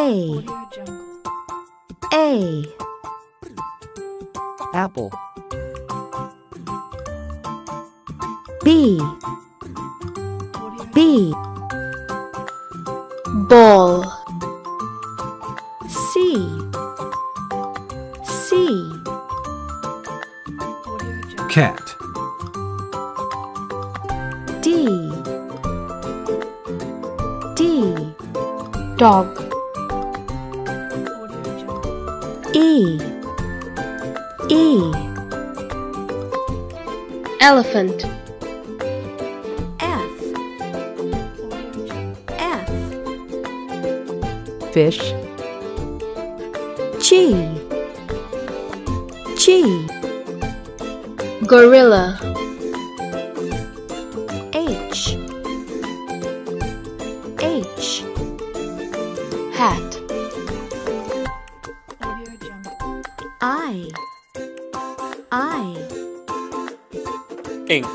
A. Apple, B. B. Ball, C. C. Cat, D. D. Dog, E. E. Elephant, F. F. Fish, G G gorilla, H H I. I. Ink,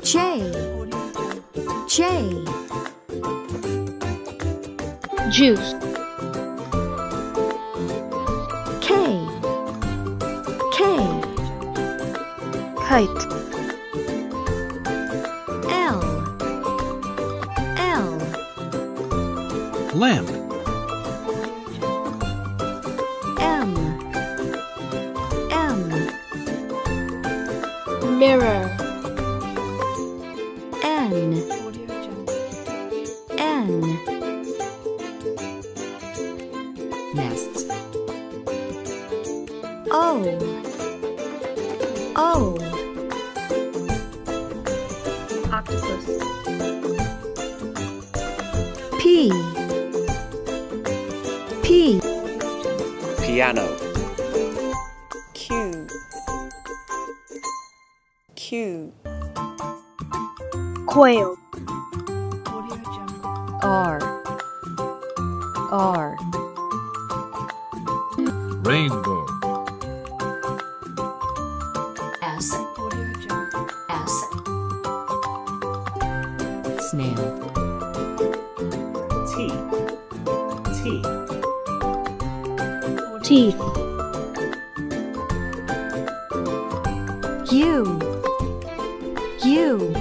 J. J. Juice, K. K. Kite, L. L. Lamp, mirror, N. N. Nest, O. O. Octopus, P. P. Piano. Q. quail, R. R. Rainbow, S. S. Snail, T. T. teeth, U U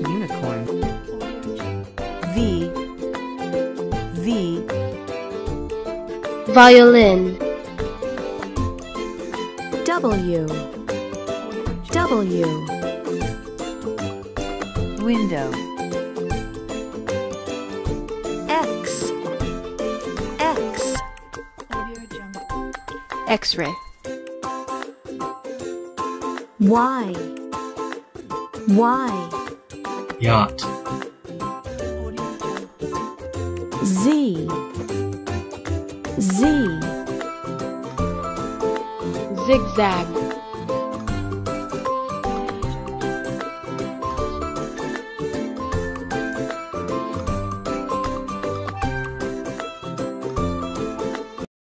unicorn, V. V. Violin, W. W. Window, X. X. X-ray, Y Y yacht, Z. Z. Zigzag,